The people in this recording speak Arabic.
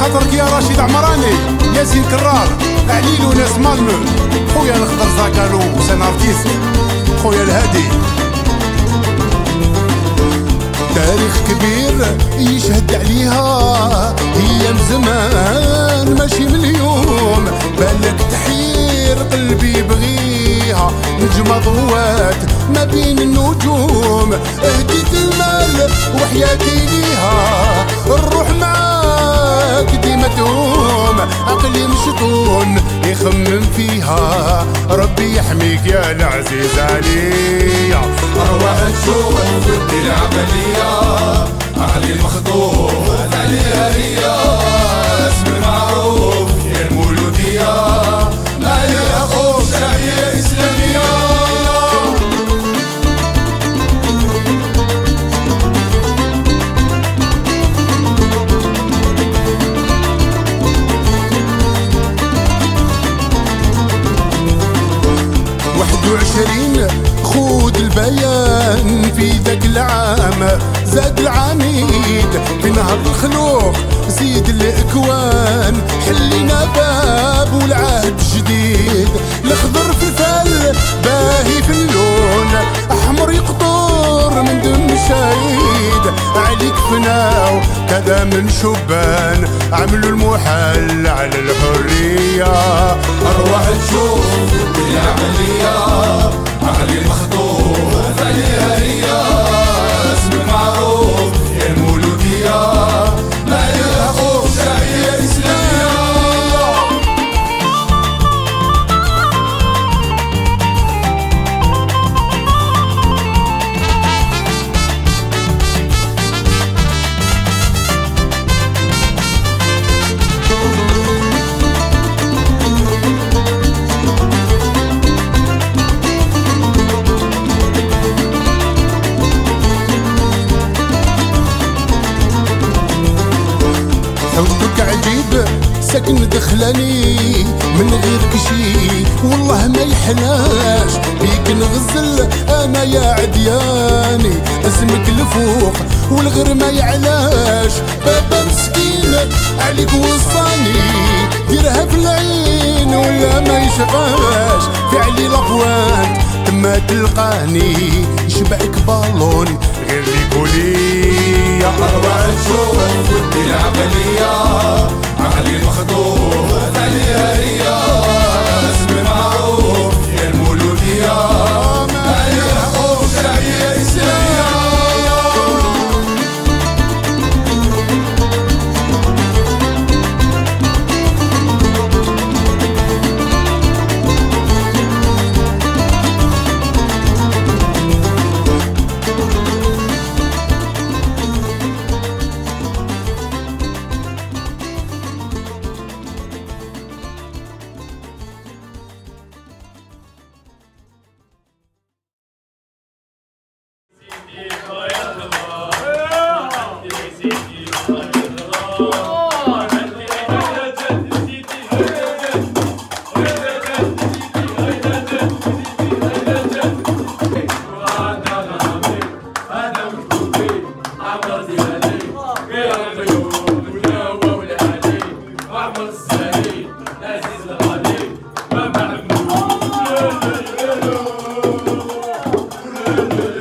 خاطرك يا رشيد عمراني ياسين كرار عليل وناس مالمو خويا الخضر زاكالو سان ارتيست خويا الهادي. تاريخ كبير يشهد عليها. هي من زمان ماشي من اليوم بالك تحير قلبي بغيها. نجمة ضوات ما بين النجوم اهديت المال وحياتي ليها. الروح معاك ديما دوم عقلي مشطون يخمم فيها. ربي يحميك يا العزيز عليا أرواح تشوف ودي العملية عقلي المخطوف عليها وعشرين خود البيان في ذاك العام. زاد العميد في نهر الخلوق. زيد الإكوان. حلينا باب والعهد جديد. الخضر في الفل باهي في اللون. أحمر يقطر من دم شهيد عليك فناو كذا من شبان. عملوا المحل على الحرية. أرواح تشوف. العملية عقلي المخطوف عليها هي. سكن دخلاني من غيرك شي والله ما يحلاش بيك نغزل أنا يا عدياني. اسمك الفوق والغير ما يعلاش. تلقاني يشبعك بالون غير لي قولي أرواح تشوف ودي العملية عقلي المخطوف good.